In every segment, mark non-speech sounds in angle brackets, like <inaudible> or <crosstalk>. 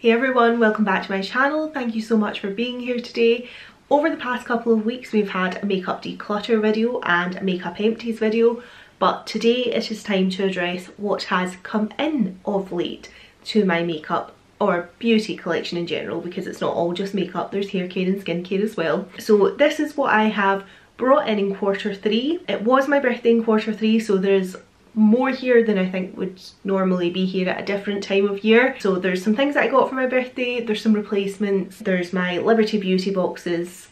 Hey everyone, welcome back to my channel. Thank you so much for being here today. Over the past couple of weeks we've had a makeup declutter video and a makeup empties video but today it is time to address what has come in of late to my makeup or beauty collection in general because it's not all just makeup, there's hair care and skincare as well. So this is what I have brought in in quarter three. It was my birthday in quarter three so there's more here than I think would normally be here at a different time of year. So there's some things that I got for my birthday, there's some replacements, there's my Liberty Beauty boxes,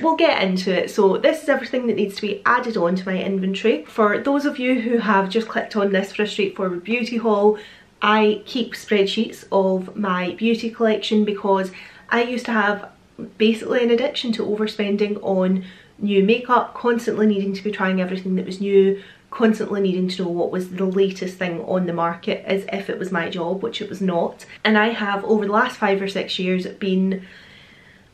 we'll get into it. So this is everything that needs to be added on to my inventory. For those of you who have just clicked on this for a straightforward beauty haul, I keep spreadsheets of my beauty collection because I used to have basically an addiction to overspending on new makeup, constantly needing to be trying everything that was new, constantly needing to know what was the latest thing on the market as if it was my job, which it was not. And I have, over the last five or six years, been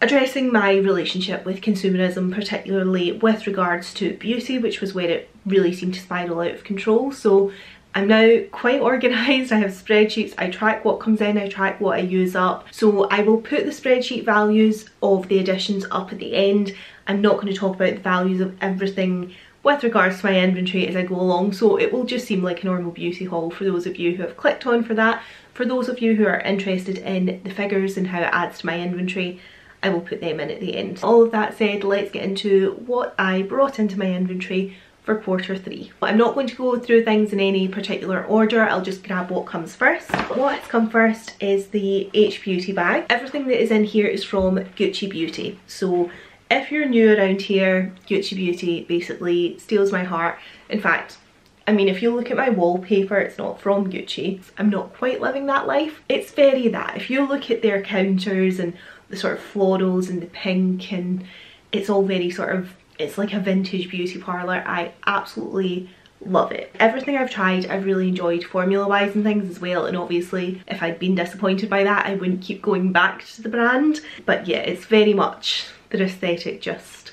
addressing my relationship with consumerism, particularly with regards to beauty, which was where it really seemed to spiral out of control. So I'm now quite <laughs> organised, I have spreadsheets, I track what comes in, I track what I use up. So I will put the spreadsheet values of the additions up at the end. I'm not going to talk about the values of everything with regards to my inventory as I go along so it will just seem like a normal beauty haul for those of you who have clicked on for that. For those of you who are interested in the figures and how it adds to my inventory I will put them in at the end. All of that said let's get into what I brought into my inventory for quarter three. But I'm not going to go through things in any particular order, I'll just grab what comes first. What has come first is the H Beauty bag. Everything that is in here is from Gucci Beauty. So if you're new around here, Gucci Beauty basically steals my heart. In fact, I mean, if you look at my wallpaper, it's not from Gucci. I'm not quite living that life. It's very that. If you look at their counters and the sort of florals and the pink and it's all very sort of, it's like a vintage beauty parlour. I absolutely love it. Everything I've tried I've really enjoyed formula wise and things as well and obviously if I'd been disappointed by that I wouldn't keep going back to the brand but yeah it's very much the aesthetic just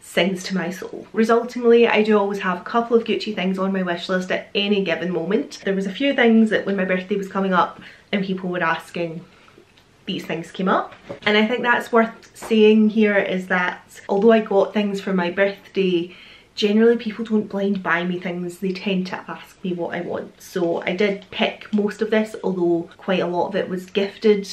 sings to my soul. Resultingly, I do always have a couple of Gucci things on my wish list at any given moment. There was a few things that when my birthday was coming up and people were asking, these things came up. And I think that's worth saying here is that although I got things for my birthday, generally people don't blind buy me things, they tend to ask me what I want. So I did pick most of this, although quite a lot of it was gifted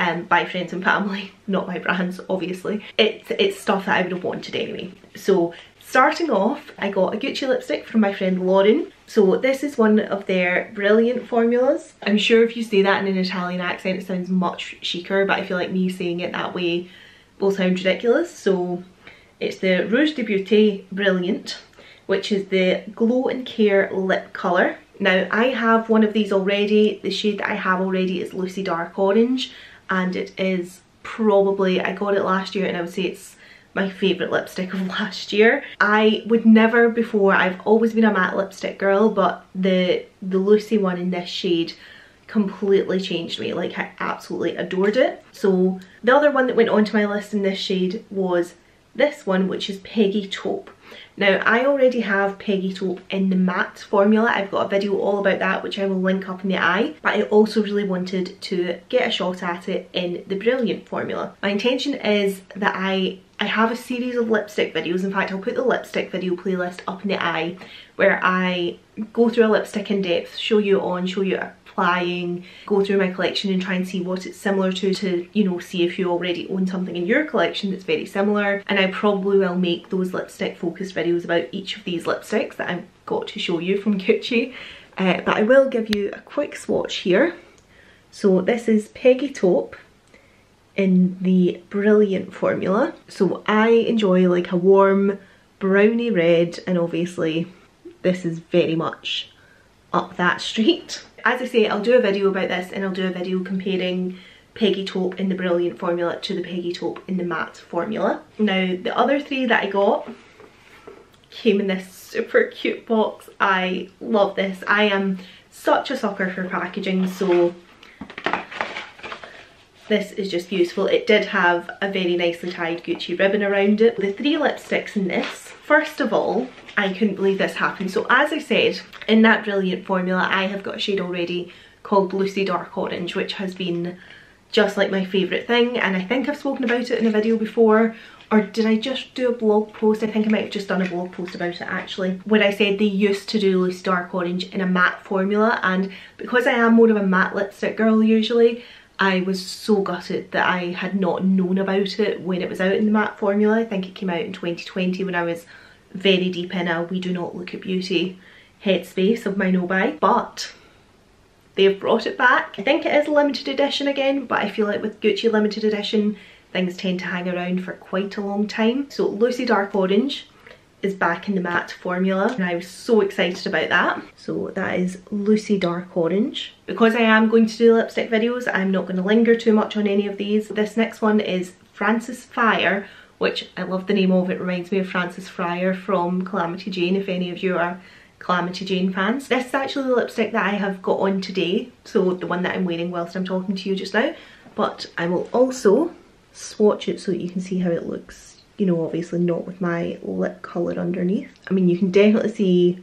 um, by friends and family, <laughs> not by brands obviously. It's, it's stuff that I would have wanted anyway. So starting off, I got a Gucci lipstick from my friend Lauren. So this is one of their brilliant formulas. I'm sure if you say that in an Italian accent it sounds much chicer but I feel like me saying it that way will sound ridiculous. So it's the Rouge de Beauté Brilliant which is the Glow and Care lip colour. Now I have one of these already. The shade that I have already is Lucy Dark Orange and it is probably, I got it last year and I would say it's my favourite lipstick of <laughs> last year. I would never before, I've always been a matte lipstick girl, but the, the Lucy one in this shade completely changed me. Like I absolutely adored it. So the other one that went onto my list in this shade was this one, which is Peggy Taupe. Now I already have Peggy Taupe in the matte formula. I've got a video all about that which I will link up in the eye. But I also really wanted to get a shot at it in the Brilliant formula. My intention is that I I have a series of lipstick videos. In fact, I'll put the lipstick video playlist up in the eye where I go through a lipstick in depth, show you on, show you applying, go through my collection and try and see what it's similar to to, you know, see if you already own something in your collection that's very similar. And I probably will make those lipstick focused videos about each of these lipsticks that I've got to show you from <laughs> Gucci. Uh, but I will give you a quick swatch here. So this is Peggy Taupe in the Brilliant formula. So I enjoy like a warm brownie red and obviously this is very much up that street. As I say, I'll do a video about this and I'll do a video comparing Peggy Taupe in the Brilliant formula to the Peggy Taupe in the matte formula. Now, the other three that I got came in this super cute box. I love this. I am such a sucker for packaging, so this is just beautiful. It did have a very nicely tied Gucci ribbon around it. The three lipsticks in this, first of all, I couldn't believe this happened. So as I said, in that brilliant formula, I have got a shade already called Lucy Dark Orange, which has been just like my favourite thing and I think I've spoken about it in a video before or did I just do a blog post? I think I might have just done a blog post about it actually where I said they used to do Lucy Dark Orange in a matte formula and because I am more of a matte lipstick girl usually I was so gutted that I had not known about it when it was out in the matte formula. I think it came out in 2020 when I was very deep in a we do not look at beauty headspace of my no oh, buy but they've brought it back. I think it is limited edition again but I feel like with Gucci limited edition things tend to hang around for quite a long time. So Lucy Dark Orange is back in the matte formula and I was so excited about that. So that is Lucy Dark Orange. Because I am going to do lipstick videos, I'm not going to linger too much on any of these. This next one is Frances Fire, which I love the name of. It reminds me of Frances Fryer from Calamity Jane, if any of you are Calamity Jane fans. This is actually the lipstick that I have got on today, so the one that I'm wearing whilst I'm talking to you just now. But I will also swatch it so that you can see how it looks. You know, obviously not with my lip colour underneath. I mean, you can definitely see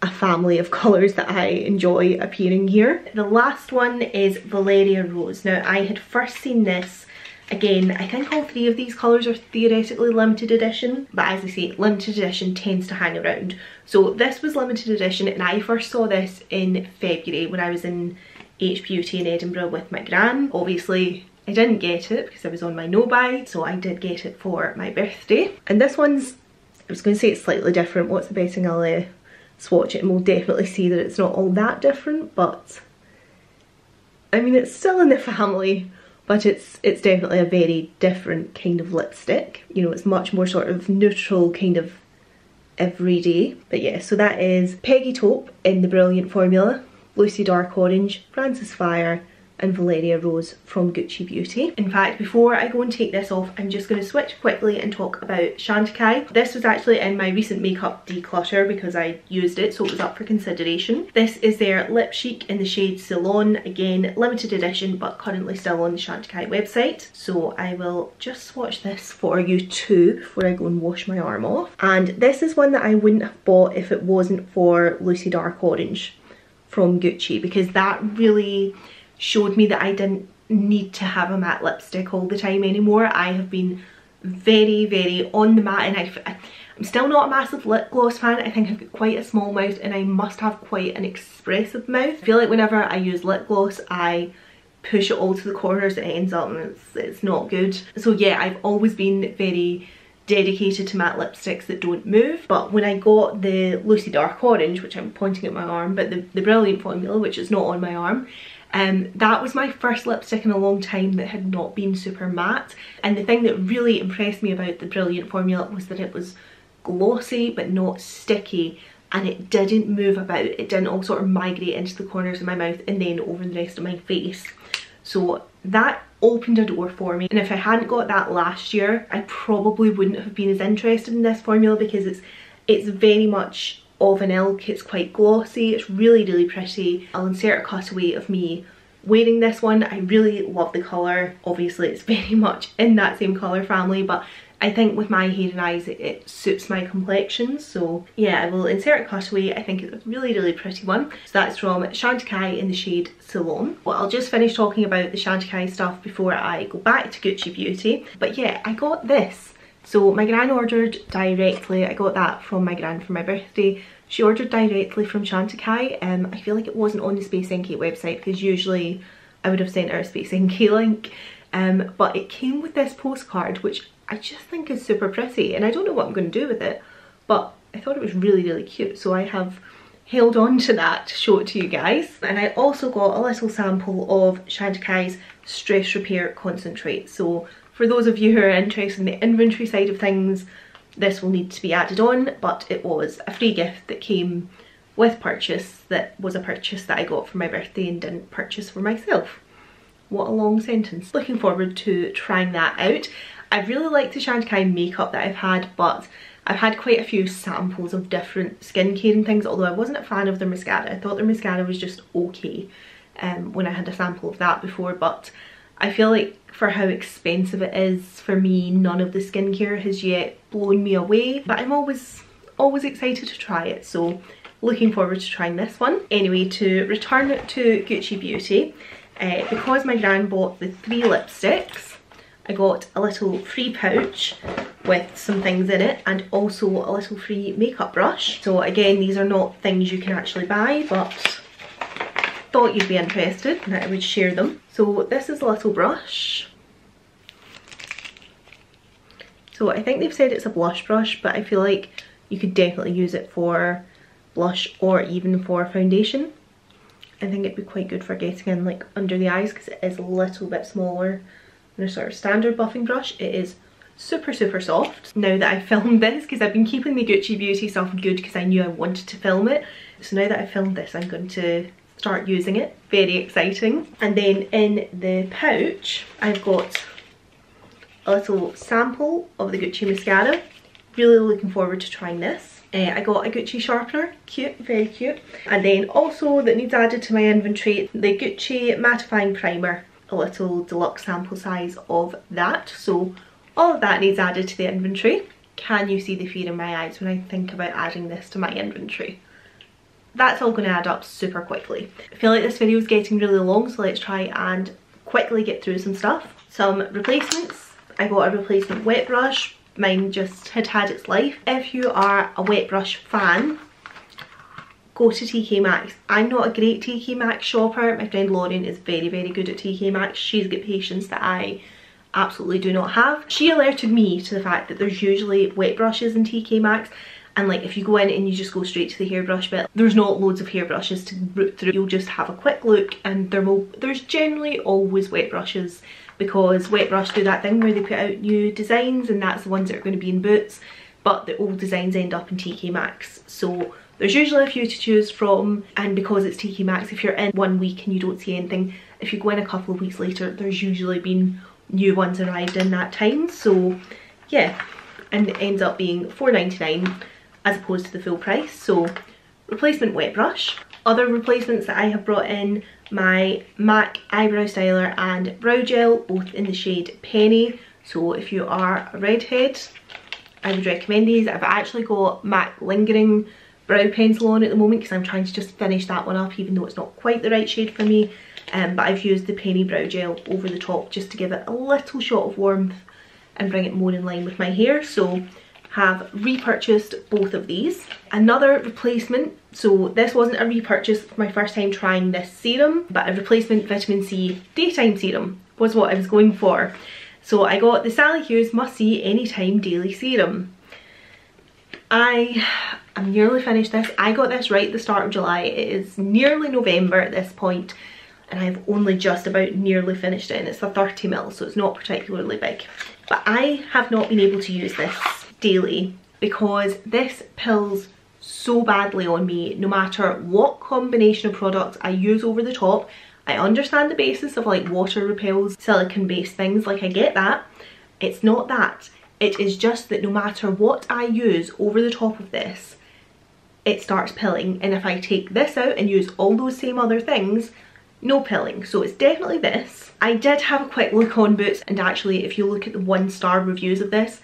a family of <laughs> colours that I enjoy appearing here. The last one is Valeria Rose. Now, I had first seen this Again, I think all three of these colours are theoretically limited edition, but as I say, limited edition tends to hang around. So this was limited edition and I first saw this in February when I was in H Beauty in Edinburgh with my gran. Obviously, I didn't get it because I was on my no-buy, so I did get it for my birthday. And this one's, I was going to say it's slightly different. What's the best thing I'll uh, swatch it and we'll definitely see that it's not all that different, but I mean, it's still in the family, but it's it's definitely a very different kind of lipstick. You know, it's much more sort of neutral kind of everyday. But yeah, so that is Peggy Taupe in the Brilliant Formula, Lucy Dark Orange, Frances Fire, and Valeria Rose from Gucci Beauty. In fact, before I go and take this off, I'm just going to switch quickly and talk about Chantecaille. This was actually in my recent makeup declutter because I used it, so it was up for consideration. This is their Lip Chic in the shade Ceylon. Again, limited edition, but currently still on the Chantecaille website. So I will just swatch this for you too before I go and wash my arm off. And this is one that I wouldn't have bought if it wasn't for Lucy Dark Orange from Gucci because that really showed me that I didn't need to have a matte lipstick all the time anymore. I have been very, very on the matte and I, I'm still not a massive lip gloss fan. I think I've got quite a small mouth and I must have quite an expressive mouth. I feel like whenever I use lip gloss, I push it all to the corners and it ends up and it's, it's not good. So yeah, I've always been very dedicated to matte lipsticks that don't move but when I got the Lucy Dark Orange which I'm pointing at my arm but the, the Brilliant formula which is not on my arm um, that was my first lipstick in a long time that had not been super matte. And the thing that really impressed me about the Brilliant formula was that it was glossy but not sticky and it didn't move about. It didn't all sort of migrate into the corners of my mouth and then over the rest of my face. So that opened a door for me and if I hadn't got that last year I probably wouldn't have been as interested in this formula because it's it's very much of an ilk. It's quite glossy. It's really, really pretty. I'll insert a cutaway of me wearing this one. I really love the colour. Obviously, it's <laughs> very much in that same colour family, but I think with my hair and eyes it, it, suits my complexion so yeah I will insert a cutaway I think it's a really really pretty one so that's from Chantecaille in the shade Ceylon. well I'll just finish talking about the Chantecaille stuff before I go back to Gucci Beauty but yeah I got this so my gran ordered directly, I got that from my gran for my birthday. She ordered directly from Chantecaille. Um, I feel like it wasn't on the Space NK website because usually I would have sent her a Space NK <laughs> link. Um, but it came with this postcard which I just think is super pretty and I don't know what I'm going to do with it but I thought it was really really cute so I have held on to that to show it to you guys. And I also got a little sample of Chantecaille's Stress Repair Concentrate. So for those of you who are interested in the inventory side of things, this will need to be added on, but it was a free gift that came with purchase that was a purchase that I got for my birthday and didn't purchase for myself. What a long sentence. Looking forward to trying that out. I really like the Chantecaille makeup that I've had, but I've had quite a few samples of different skincare and things, although I wasn't a fan of their mascara. I thought their mascara was just okay um, when I had a sample of that before, but I feel like for how expensive it is for me none of the skincare has yet blown me away but I'm always always excited to try it so looking forward to trying this one. Anyway, to return to Gucci Beauty, uh, because my gran bought the three lipsticks, I got a little free pouch with some things in it and also a little free makeup brush. So again, these are not things you can actually buy, but thought you'd be interested and that I would share them. So this is a little brush. So I think they've said it's a blush brush, but I feel like you could definitely use it for blush or even for foundation. I think it'd be quite good for getting in like under the eyes because it is a little bit smaller than a sort of standard buffing brush. It is super super soft now that I <laughs> filmed this because I've been keeping the Gucci Beauty stuff good because I knew I wanted to film it. So now that I filmed this I'm going to start using it. Very exciting. And then in the pouch I've got a little sample of the Gucci mascara. Really looking forward to trying this. Uh, I got a Gucci sharpener, cute, very cute. And then also that needs added to my inventory, the Gucci mattifying primer, a little deluxe sample size of that. So all of that needs added to the inventory. Can you see the fear in my eyes when I think about adding this to my inventory? That's all going to add up super quickly. I feel like this video is getting really long, so let's try and quickly get through some stuff. Some replacements. I got a replacement wet brush, mine just had had its life. If you are a wet brush fan, go to TK Maxx. I'm not a great TK Maxx shopper. My friend Lauren is very, very good at TK Maxx. She's got patience that I absolutely do not have. She alerted me to the fact that there's usually wet brushes in TK Maxx and like if you go in and you just go straight to the hairbrush bit there's not loads of hairbrushes to root through. You'll just have a quick look and there will there's generally always wet brushes because wet brush do that thing where they put out new designs and that's the ones that are going to be in boots but the old designs end up in TK Maxx. So there's usually a few to choose from and because it's TK Maxx if you're in one week and you don't see anything if you go in a couple of weeks later there's usually been new ones arrived in that time. So yeah and it ends up being 4.99 as opposed to the full price. So replacement wet brush. Other replacements that I have brought in, my MAC eyebrow styler and brow gel, both in the shade Penny. So if you are a redhead, I would recommend these. I've actually got MAC Lingering brow pencil on at the moment because I'm trying to just finish that one up even though it's not quite the right shade for me. Um, but I've used the Penny brow gel over the top just to give it a little shot of warmth and bring it more in line with my hair. So have repurchased both of these. Another replacement, so this wasn't a repurchase for my first time trying this serum, but a replacement vitamin C daytime serum was what I was going for. So I got the Sali Hughes Must See Anytime Daily Serum. I am nearly finished this. I got this right at the start of July. It is nearly November at this point and I've only just about nearly finished it and it's a 30ml so it's not particularly big. But I have not been able to use this daily because this pills so badly on me no matter what combination of products I use over the top. I understand the basis of like water repels, silicone based things, like I get that. It's not that. It is just that no matter what I use over the top of this, it starts pilling. And if I take this out and use all those same other things, no pilling. So it's definitely this. I did have a quick look on Boots and actually if you look at the one star reviews of this,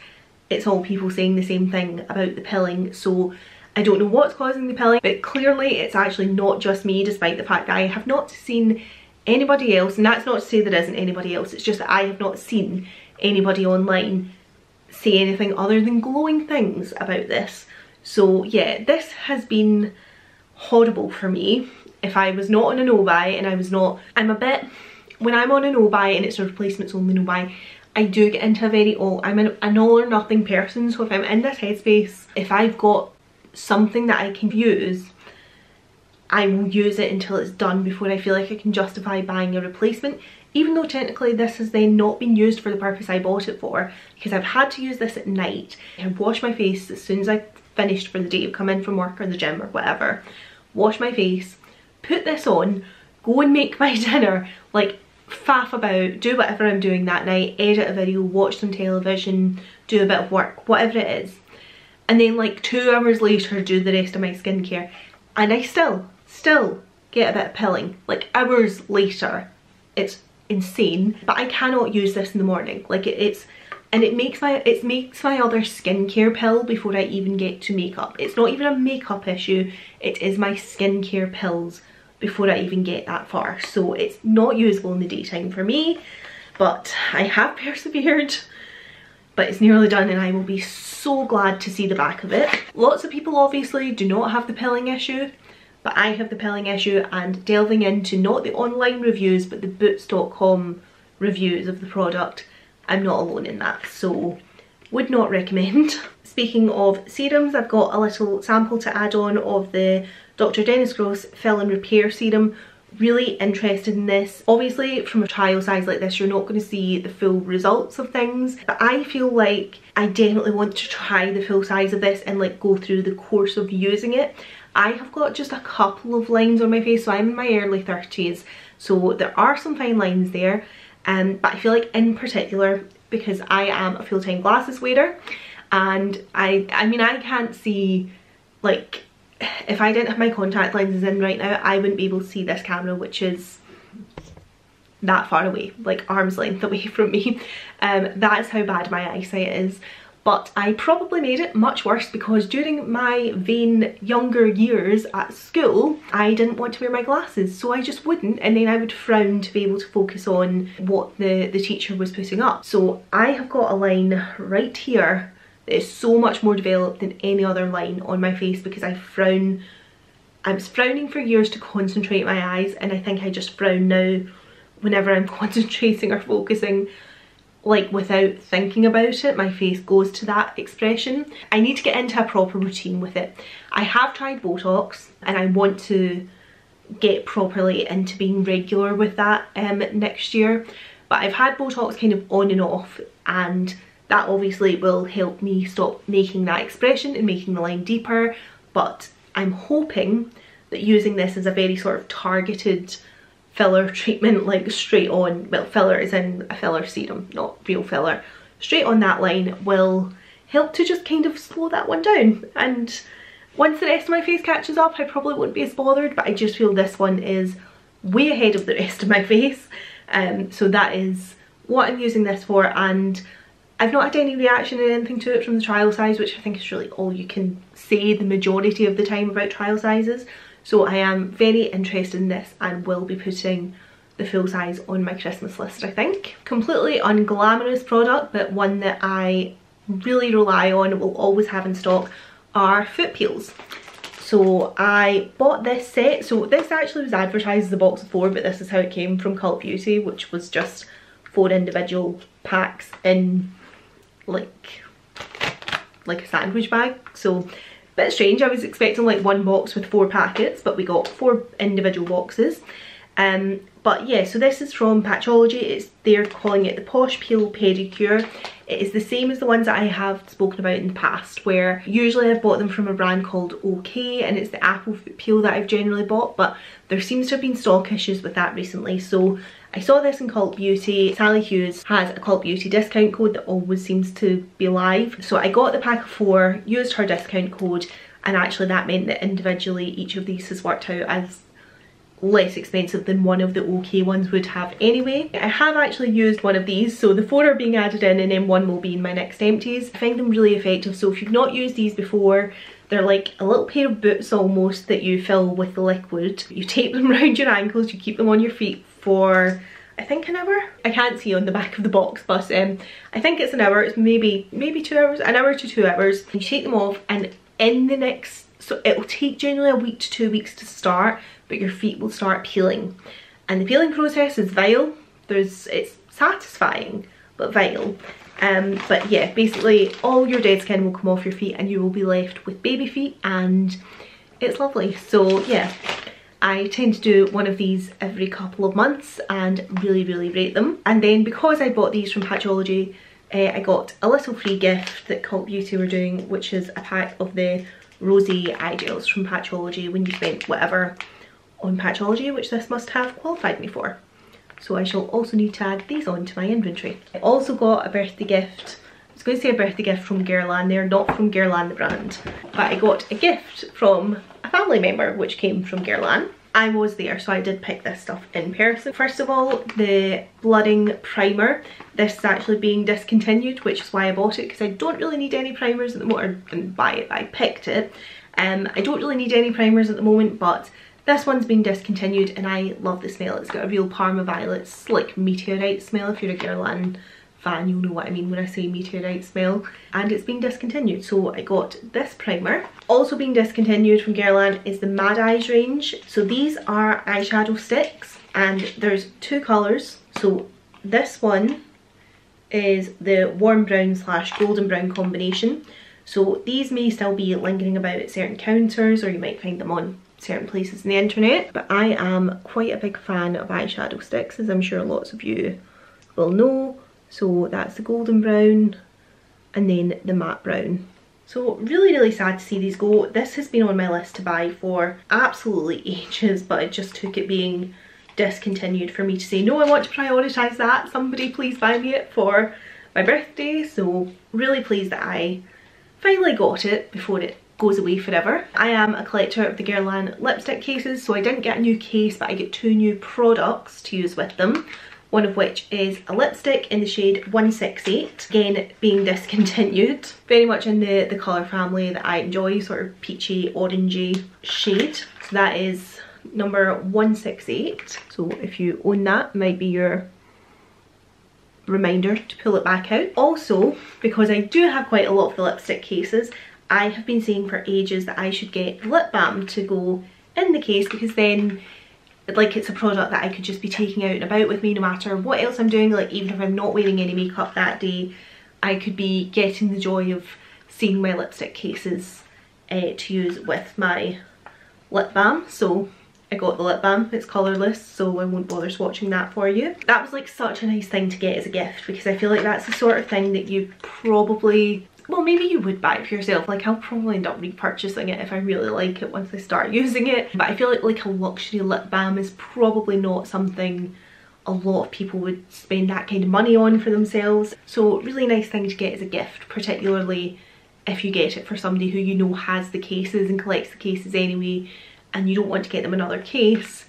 it's all people saying the same thing about the pilling so I don't know what's causing the pilling but clearly it's actually not just me despite the fact that I have not seen anybody else and that's not to say there isn't anybody else it's just that I have not seen anybody online say anything other than glowing things about this. So yeah this has been horrible for me. If I was not on a no-buy and I was not I'm a bit when I'm on a no-buy and it's a replacements only no-buy I do get into a very all, I'm an, an all or nothing person so if I'm in this headspace, if I've got something that I can use, I will use it until it's done before I feel like I can justify buying a replacement. Even though technically this has then not been used for the purpose I bought it for because I've had to use this at night. And wash my face as soon as I finished for the day, come in from work or the gym or whatever, wash my face, put this on, go and make <laughs> my dinner. Like faff about, do whatever I'm doing that night, edit a video, watch some television, do a bit of work, whatever it is. And then like two hours later do the rest of my skincare. And I still, still get a bit of pilling. Like hours later. It's insane. But I cannot use this in the morning. Like it, it's and it makes my it makes my other skincare pill before I even get to makeup. It's not even a makeup issue, it is my skincare pills before I even get that far. So it's not usable in the daytime for me, but I have <laughs> persevered but it's nearly done and I will be so glad to see the back of it. Lots of people obviously do not have the pilling issue, but I have the pilling issue and delving into not the online reviews but the boots.com reviews of the product, I'm not alone in that, so would not recommend. <laughs> Speaking of serums, I've got a little sample to add on of the Dr. Dennis Gross Fill and Repair Serum. Really interested in this. Obviously, from a trial size like this, you're not going to see the full results of things, but I feel like I definitely want to try the full size of this and like go through the course of using it. I have got just a couple of lines on my face, so I'm in my early 30s, so there are some fine lines there, um, but I feel like in particular, because I am a full-time glasses wearer, and I, I mean, I can't see like if I didn't have my contact lenses in right now, I wouldn't be able to see this camera, which is that far away, like arm's length away <laughs> from me. Um, that is how bad my eyesight is. But I probably made it much worse because during my vain younger years at school, I didn't want to wear my glasses, so I just wouldn't, and then I would frown to be able to focus on what the, the teacher was putting up. So I have got a line right here is so much more developed than any other line on my face because I frown I was frowning for years to concentrate my eyes and I think I just frown now whenever I'm <laughs> concentrating or focusing like without thinking about it my face goes to that expression. I need to get into a proper routine with it. I have tried Botox and I want to get properly into being regular with that um, next year but I've had Botox kind of on and off and that obviously will help me stop making that expression and making the line deeper, but I'm hoping that using this as a very sort of targeted filler <laughs> treatment, like straight on, well filler is in a filler serum, not real filler, straight on that line will help to just kind of slow that one down. And once the rest of my face catches up, I probably won't be as bothered, but I just feel this one is way ahead of the rest of my <laughs> face. Um, so that is what I'm using this for and I've not had any reaction or anything to it from the trial size, which I think is really all you can say the majority of the time about trial sizes. So I am very interested in this and will be putting the full size on my Christmas list, I think. Completely unglamorous product, but one that I really rely on, and will always have in stock, are foot peels. So I bought this set. So this actually was advertised as a box of four, but this is how it came from Cult Beauty, which was just four individual packs in like like a sandwich bag. So bit strange I was expecting like one box with four packets but we got four individual boxes. Um but yeah so this is from Patchology it's they're calling it the Posh Peel Pedicure. It is the same as the ones that I have spoken about in the past where usually I've bought them from a brand called OK and it's the apple peel that I've generally bought but there seems to have been stock issues with that recently. So I saw this in Cult Beauty. Sali Hughes has a Cult Beauty discount code that always seems to be live. So I got the pack of four, used her discount code, and actually that meant that individually each of these has worked out as less expensive than one of the OK ones would have anyway. I have actually used one of these, so the four are being added in and then one will be in my next empties. I find them really effective, so if you've not used these before, they're like a little pair of boots almost that you fill with liquid. You <laughs> tape them <laughs> around your ankles, you keep them on your feet for I think an hour. I can't see on the back of the box, but um, I think it's an hour. It's maybe maybe two hours, an hour to two hours. You take them off and in the next, so it'll take generally a week to two weeks to start, but your feet will start peeling. And the peeling process is vile. There's, it's satisfying, but vile. Um, but yeah, basically all your dead skin will come off your feet and you will be left with baby feet and it's lovely. So yeah, I tend to do one of these every couple of months and really, really rate them. And then because I bought these from Patchology, uh, I got a little free gift that Cult Beauty were doing, which is a pack of the Rosy Eye Gels from Patchology when you spent whatever on Patchology, which this must have qualified me for. So I shall also need to add these onto my inventory. I also got a birthday gift was going to say a birthday gift from Guerlain, they're not from Guerlain the brand, but I got a gift from a family member which came from Guerlain. I was there so I did pick this stuff in person. First of all the blurring primer. This is actually being discontinued which is why I bought it because I don't really need any primers at the moment. I didn't buy it I picked it. Um, I don't really need any primers at the moment but this one's been discontinued and I love the smell. It's got a real Parma Violets like meteorite smell if you're a Guerlain fan you'll know what I mean when I say meteorite smell. And it's been discontinued. So I got this primer. Also being discontinued from Guerlain is the Mad Eyes range. So these are eyeshadow sticks and there's two colours. So this one is the warm brown slash golden brown combination. So these may still be lingering about at certain counters or you might find them on certain places in the internet. But I am quite a big fan of eyeshadow sticks as I'm sure lots of you will know so that's the golden brown and then the matte brown. So really, really sad to see these go. This has been on my list to buy for absolutely <laughs> ages, but it just took it being discontinued for me to say, no, I want to prioritise that. Somebody please buy me it for my birthday. So really pleased that I finally got it before it goes away forever. I am a collector of the Guerlain lipstick cases, so I didn't get a new case, but I get two new products to use with them one of which is a lipstick in the shade 168, again being <laughs> discontinued. Very much in the, the colour family that I enjoy, sort of peachy, orangey shade. So that is number 168. So if you own that, might be your reminder to pull it back out. Also, because I do have quite a lot of the lipstick cases, I have been saying for ages that I should get lip balm to go in the case because then like it's a product that I could just be taking out and about with me no matter what else I'm doing. Like even if I'm not wearing any makeup that day I could be getting the joy of seeing my lipstick cases uh, to use with my lip balm. So I got the lip balm, it's colourless so I won't bother swatching that for you. That was like such a nice thing to get as a gift because I feel like that's the sort of thing that you probably well maybe you would buy it for yourself. Like I'll probably end up repurchasing it if I really like it once I start <laughs> using it. But I feel like like a luxury lip balm is probably not something a lot of people would spend that kind of money on for themselves. So really nice thing to get as a gift particularly if you get it for somebody who you know has the cases and collects the cases anyway and you don't want to get them another case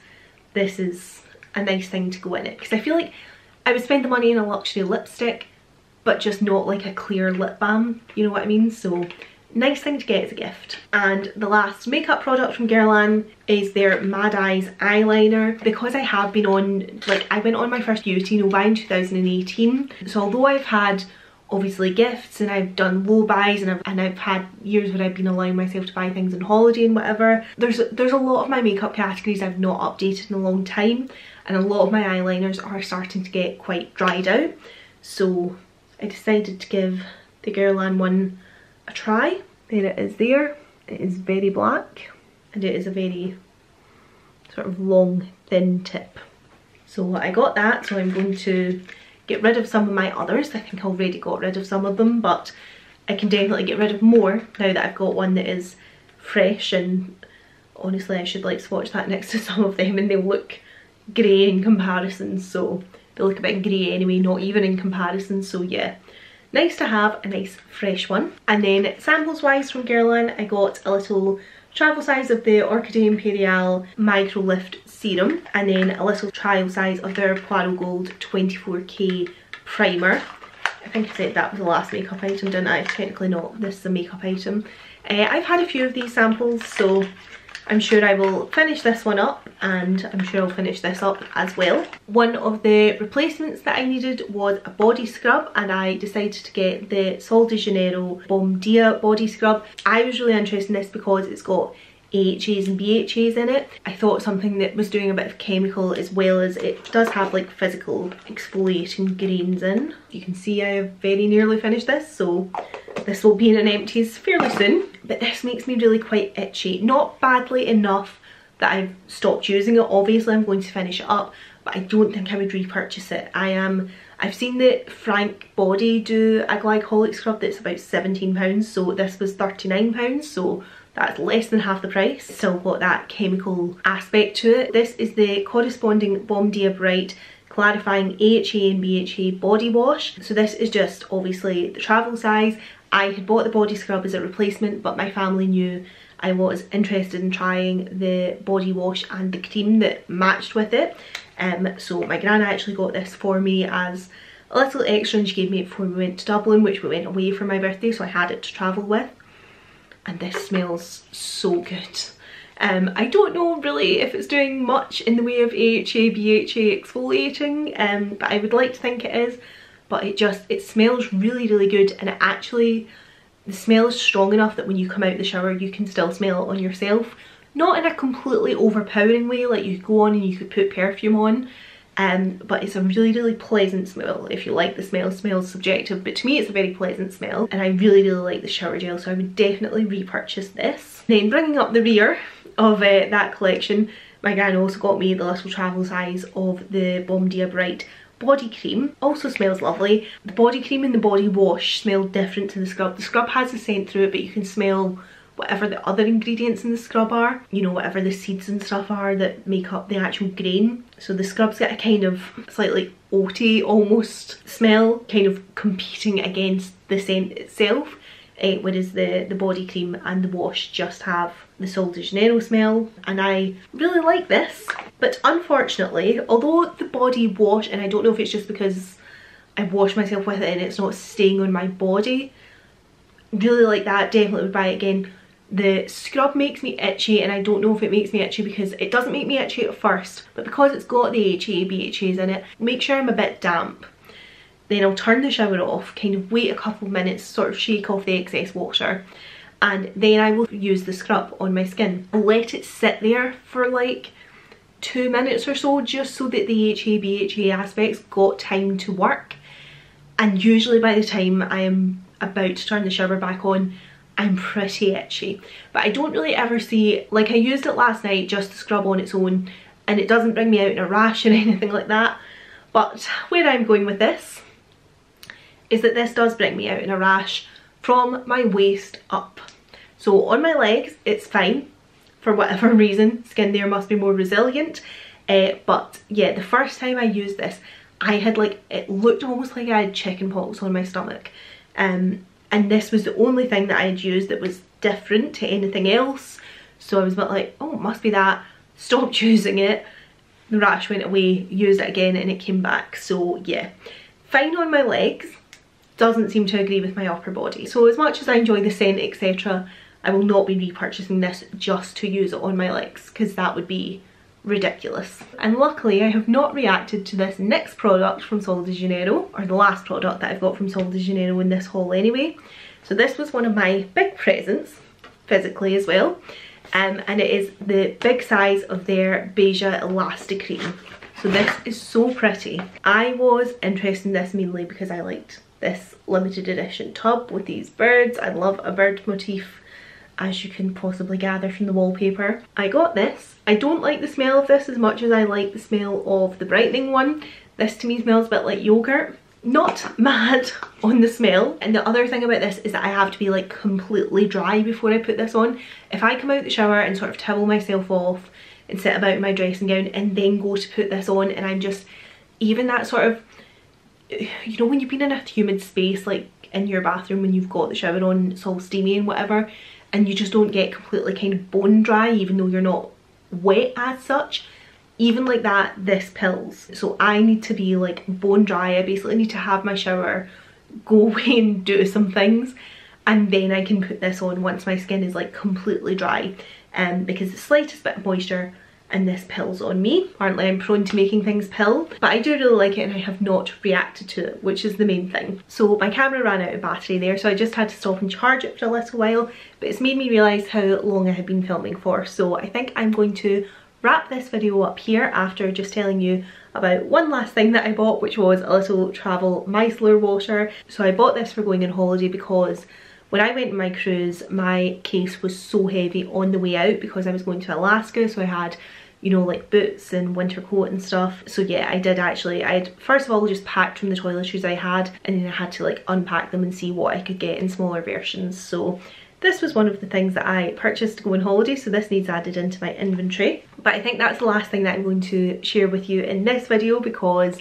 this is a nice thing to go in it. Because I feel like I would spend the money on a luxury lipstick but just not like a clear lip balm, you know what I mean? So nice thing to get as a gift. And the last makeup product from Guerlain is their Mad Eyes eyeliner. Because I have been on, like I went on my first beauty Nova in 2018. So although I've had obviously gifts and I've done low buys and I've, and I've had years where I've been allowing myself to buy things on holiday and whatever. There's, there's a lot of my makeup categories I've not updated in a long time and a lot of my eyeliners are starting to get quite dried out. So I decided to give the Guerlain one a try. There it is there. It is very black and it is a very sort of long thin tip. So I got that so I'm going to get rid of some of my others. I think I already got rid of some of them but I can definitely get rid of more now that I've got one that is fresh and honestly I should like swatch that next to some of them and they look grey in comparison so they look a bit grey anyway, not even in comparison, so yeah. Nice to have a nice fresh one. And then samples wise from Guerlain, I got a little travel size of the Orchidee Imperiale Micro Lift Serum and then a little trial size of their Parure Gold 24k Primer. I think I said that was the last makeup item, didn't I? Technically not, this is a makeup item. Uh, I've had a few of these samples, so I'm sure I will finish this one up and I'm sure I'll finish this up as well. One of the replacements that I needed was a body scrub and I decided to get the Sol de Janeiro Bom Dia body scrub. I was really interested in this because it's got AHAs and BHAs in it. I thought something that was doing a bit of chemical as well as it does have like physical exfoliating grains in. You can see I have very nearly finished this so this will be in an empties fairly soon. But this makes me really quite itchy. Not badly enough that I've stopped using it. Obviously I'm going to finish it up but I don't think I would repurchase it. I am, I've seen the Frank Body do a glycolic scrub that's about £17 so this was £39 so that's less than half the price. Still got that chemical aspect to it. This is the corresponding Bom Dia Bright clarifying AHA and BHA body wash. So this is just obviously the travel size. I had bought the body scrub as a replacement but my family knew I was interested in trying the body wash and the cream that matched with it. Um, so my gran actually got this for me as a little extra and she gave me it before we went to Dublin, which we went away for my birthday, so I had it to travel with. And this smells so good. Um, I don't know really if it's doing much in the way of AHA, BHA exfoliating, um, but I would like to think it is. But it just, it smells really, really good and it actually, the smell is strong enough that when you come out of the shower you can still smell it on yourself. Not in a completely overpowering way, like you go on and you could put perfume on, um, but it's a really really pleasant smell. If you like the smell smells subjective but to me it's a very pleasant smell and I really really like the shower gel so I would definitely repurchase this. Then bringing up the rear of uh, that collection my gran also got me the little travel size of the Bom Dia Bright body cream. Also smells lovely. The body cream and the body wash smell different to the scrub. The scrub has a scent through it but you can smell whatever the other ingredients in the scrub are, you know, whatever the seeds and stuff are that make up the actual grain. So the scrub's get a kind of slightly oaty almost smell, kind of competing against the scent itself. Uh, whereas the, the body cream and the wash just have the Sol de Janeiro smell and I really like this. But unfortunately, although the body wash, and I don't know if it's just because I wash myself with it and it's not staying on my body, really like that, definitely would buy it again. The scrub makes me itchy and I don't know if it makes me itchy because it doesn't make me itchy at first but because it's got the HA, BHAs in it, make sure I'm a bit damp. Then I'll turn the shower off, kind of wait a couple of minutes, sort of shake off the excess water and then I will use the scrub on my skin. I'll let it sit there for like two minutes or so just so that the HA, BHA aspects got time to work and usually by the time I am about to turn the shower back on I'm pretty itchy. But I don't really ever see, like I used it last night just to scrub on its own and it doesn't bring me out in a rash <laughs> or anything like that. But where I'm going with this is that this does bring me out in a rash from my waist up. So on my legs, it's fine for whatever <laughs> reason. Skin there must be more resilient. Uh, but yeah, the first time I used this, I had like, it looked almost like I had chicken pox on my stomach. Um, and this was the only thing that I had used that was different to anything else. So I was like oh it must be that. Stopped using <laughs> it. The rash went away used it again and it came back. So yeah. Fine on my legs. Doesn't seem to agree with my upper body. So as much as I enjoy the scent etc I will not be repurchasing this just to use it on my legs because that would be ridiculous. And luckily I have not reacted to this next product from Sol de Janeiro, or the last product that I've got from Sol de Janeiro in this haul anyway. So this was one of my big presents, physically as well, um, and it is the big size of their Beija Elastic Cream. So this is so pretty. I was interested in this mainly because I liked this limited edition tub with these birds. I love a bird motif as you can possibly gather from the wallpaper. I got this. I don't like the smell of this as much as I like the smell of the brightening one. This to me smells a bit like yogurt. Not <laughs> mad on the smell. And the other thing about this is that I have to be like completely dry before I put this on. If I come out the shower and sort of towel myself off and sit about in my dressing gown and then go to put this on and I'm just, even that sort of, you know when you've been in a humid space like in your bathroom when you've got the shower on, it's all steamy and whatever, and you just don't get completely kind of bone dry even though you're not wet as such. Even like that this pills. So I need to be like bone dry. I basically need to have my shower go <laughs> away and do some things and then I can put this on once my skin is like completely dry. Um, because the slightest bit of moisture and this pills on me. Apparently I'm prone to making things pill, but I do really like it and I have not reacted to it, which is the main thing. So my camera ran out of battery there, so I just had to stop and charge it for a little while, but it's made me realise how long I had been filming for. So I think I'm going to wrap this video up here after just telling you about one last thing that I bought, which was a little travel micellar water. So I bought this for going on holiday because when I went on my cruise, my case was so heavy on the way out because I was going to Alaska, so I had you know, like boots and winter coat and stuff. So yeah, I did actually, I'd first of all just packed from the toiletries I had and then I had to like unpack them and see what I could get in smaller versions. So this was one of the things that I purchased to go on holiday, so this needs added into my inventory. But I think that's the last thing that I'm going to share with you in this video because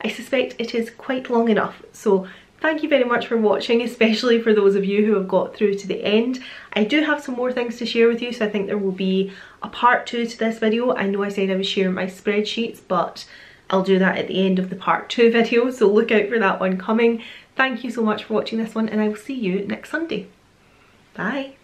I suspect it is quite long enough. So thank you very much for watching, <laughs> especially for those of you who have got through to the end. I do have some more things to share with you, so I think there will be a part two to this video. I know I said I was sharing my spreadsheets, but I'll do that at the end of the part two <laughs> video, so look out for that one coming. Thank you so much for watching this one, and I will see you next Sunday. Bye.